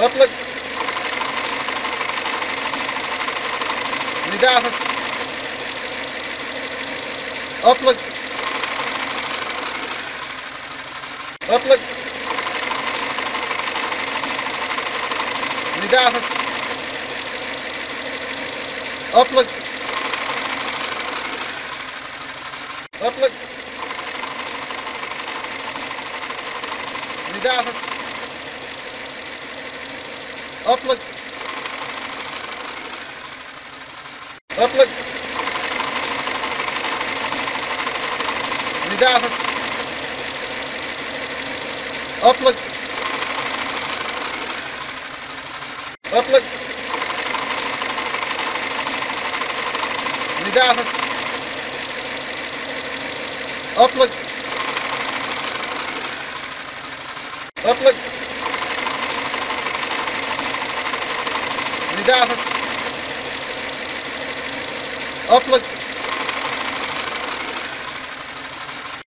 Uiterlijk. Meneer Davis. Meneer Davis. Uiterlijk. Uiterlijk. Meneer Davis. Uiterlijk. Uiterlijk. Meneer Davis. Uiterlijk. Uiterlijk. Meneer Davis. Davis. Uiterlijk.